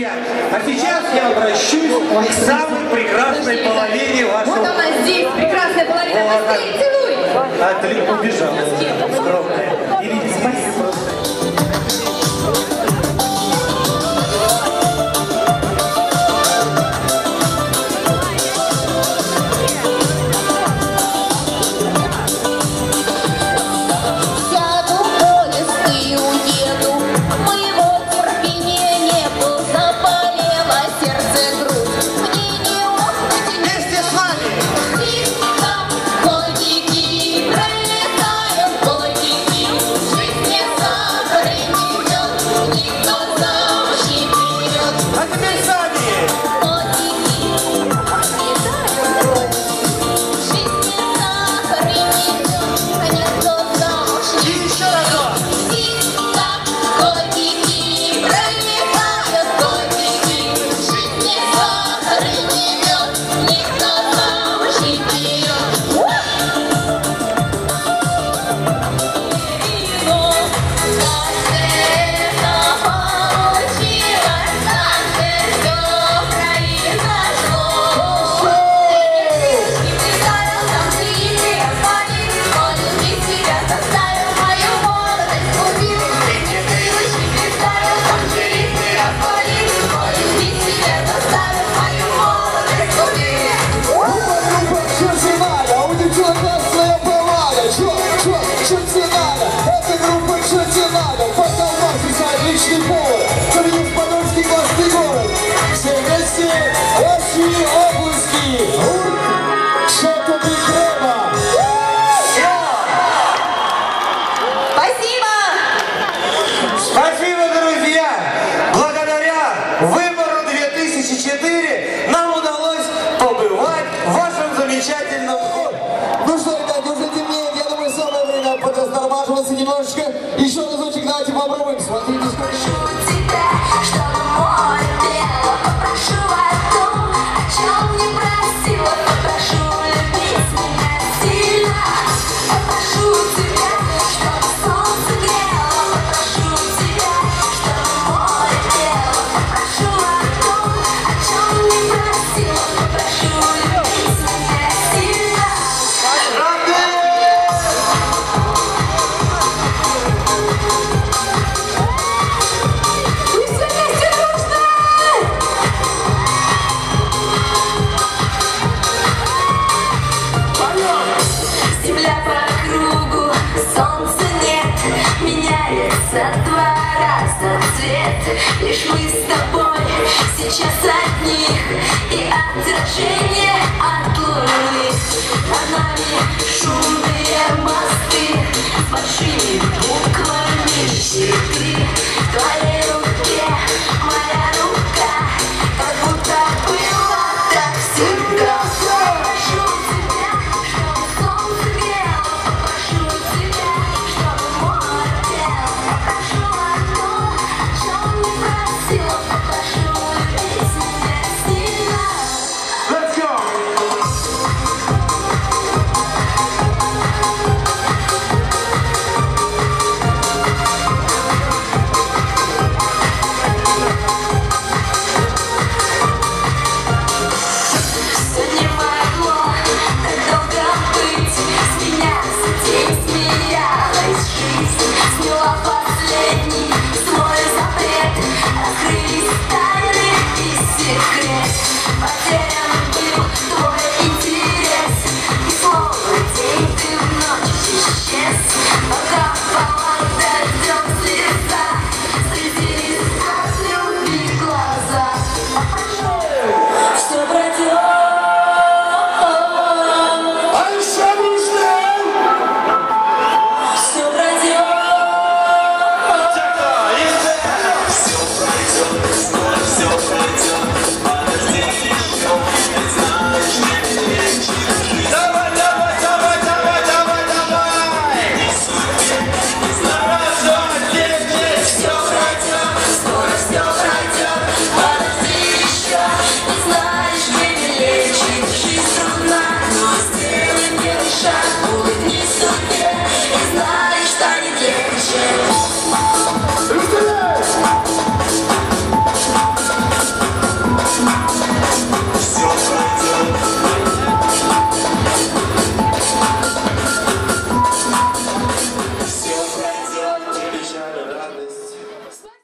друзья. А сейчас я обращусь к самой прекрасной половине вашего... Вот она здесь, прекрасная половина. Вот. Отлично, убежала. Гучні облиски! Що тобі треба? Спасибо! Спасибо, друзья! Благодаря выбору 2004 нам удалось побывать в вашем замечательном. Ну что, ребят, ну, не затемнеет, я думаю, самое время подразнормаживаться немножечко. Еще разочек давайте попробуем. Смотрите, сколько... со два раза цвет Лишь мы с тобой сейчас от них И отражение от луны. Shit.